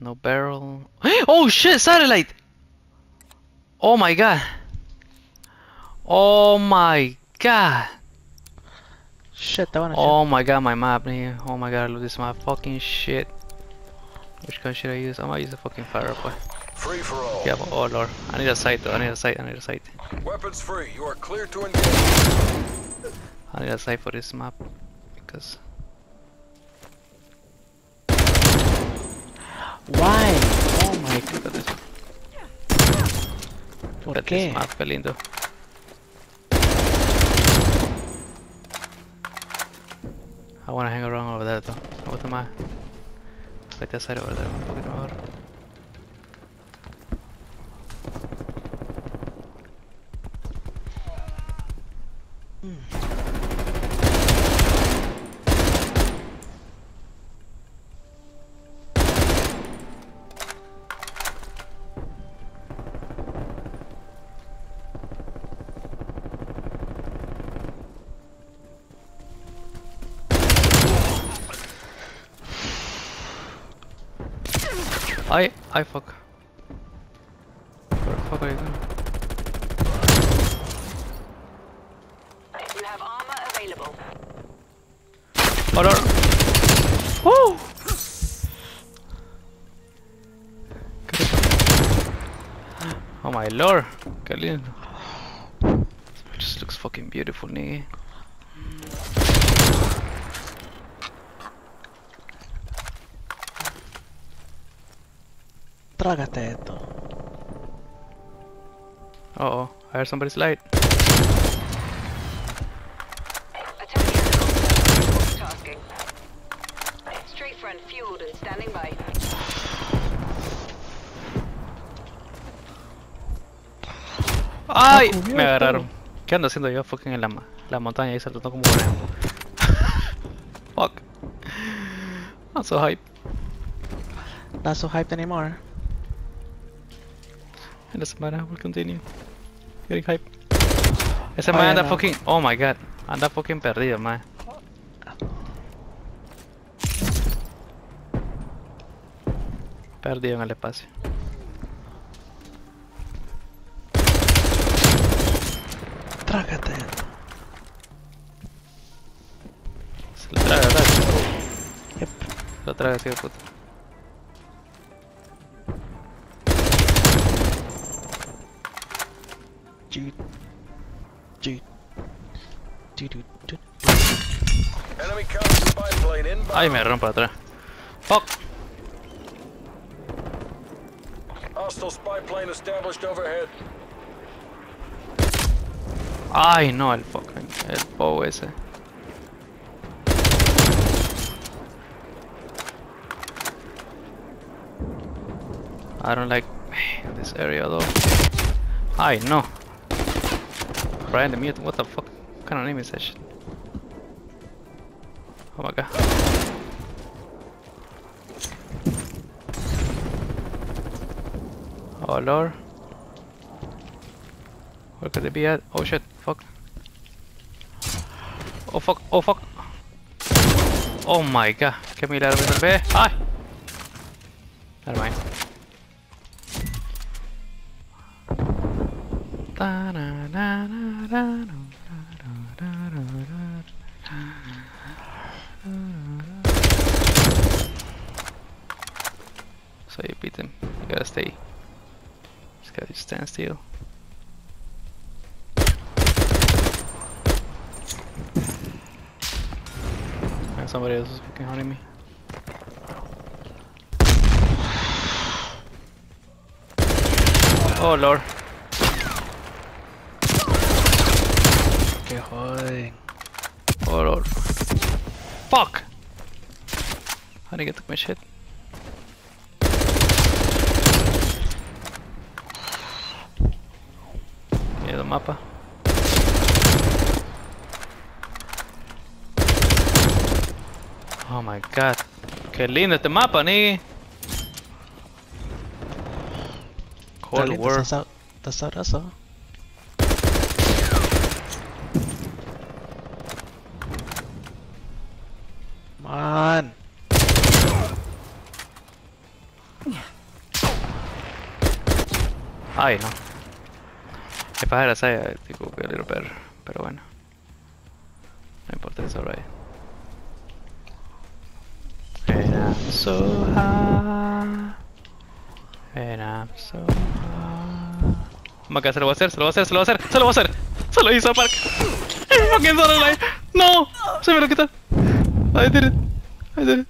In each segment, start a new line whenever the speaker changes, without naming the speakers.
No barrel. Oh shit, satellite! Oh my god. Oh my god.
Shit, that one.
Oh my god, my map, nigga. Oh my god, I love this map. Fucking shit. Which gun should I use? I might use a fucking fire boy.
Free for all.
Yeah, but oh lord. I need a sight though. I need a sight. I need a sight.
Weapons free. You are clear to engage.
I need a sight for this map. Because.
Why? Oh my
this.
¿Por qué?
qué lindo. I wanna hang around over there though. What am I? Like that side over there, I I fuck. Where the fuck are you going?
You have armor available.
Oh no! Woo! Oh my lord! Lindo. It just looks fucking beautiful, nigga.
Trágate esto.
Uh oh, I heard somebody's light.
Attack helicopter tasking. Straight front fueled and standing by.
¡Ay!
cubierto.
Me agarraron. ¿Qué ando haciendo yo fucking en la, la montaña y saltando como un conejo? Fuck. I'm so hype.
Not so hyped anymore.
It doesn't matter, we'll continue. Getting hype. Ese
Oh,
man
yeah,
anda
no.
fucking. Oh my god. Anda fucking perdido, man. Perdido en el espacio.
Trágate.
Se lo traga, ¿verdad?
Yep.
Lo traga, tío puta. Ay, me para atrás. Fuck. Ay, no, el fucking. El bow ese. I don't like this area though. Ay, no. Brian the Mute, what the fuck? What kind of name is that shit? Oh my god. Oh lord. Where could they be at? Oh shit, fuck. Oh fuck, oh fuck. Oh my god, get me that over the bed. Hi! Never mind. So you beat him. You gotta stay. Just gotta stand still. And somebody else is fucking hunting me. Oh lord.
Que joden.
Oh lord. Fuck! How did I get to my shit? Miedo mapa. Oh my god. Qué lindo este mapa, ni. Cold
Está lindo,
War.
Está, sab- está sabroso.
Ay, no. If I had a say, I think it would be a little better. Pero bueno. No importa, it's alright. And I'm so high. And I'm so high. Se lo voy a hacer, se lo voy a hacer, se lo voy a hacer, se lo voy a hacer. Se lo hizo Park. No, se me lo quita. I did it. I.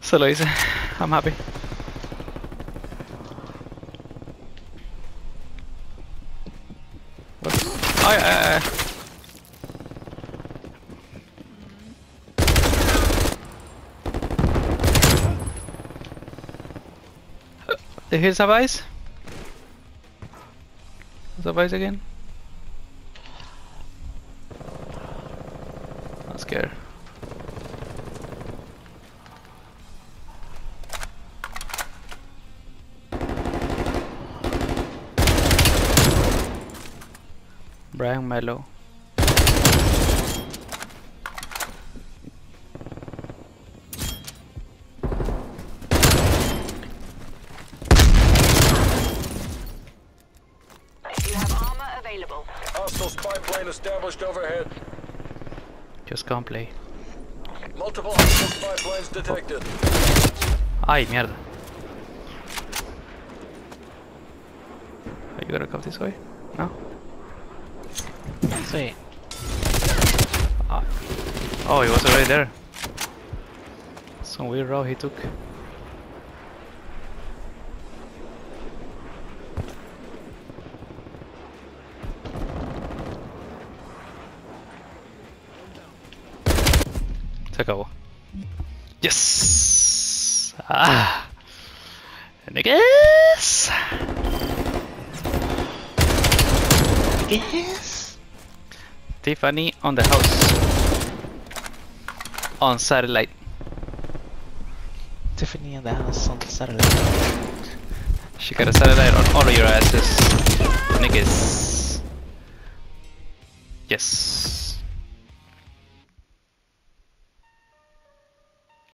Se lo hice. I'm happy. Ay, ay. Did he survive? Survive again? I'm. Brian Mello.
You have armor available.
Hostile spy plane established overhead.
Just can't play.
Multiple hostile spy planes detected.
Ay, mierda. Are you gonna come this way? No?
Sí.
Ah. Oh, he was already there. Some weird route he took. Acabó. Yes! Ah! Niggas!
Yes.
Tiffany on the house. On satellite.
Tiffany in the house on satellite.
She got a satellite on all of your asses. Niggas. Yes.